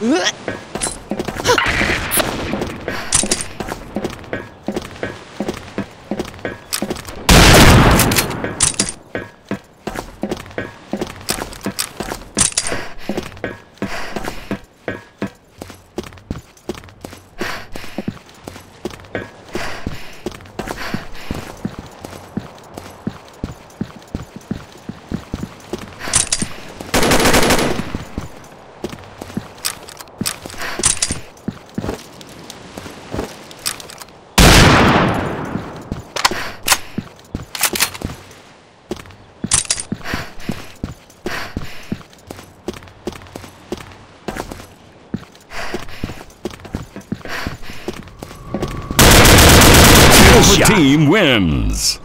うわっ team wins.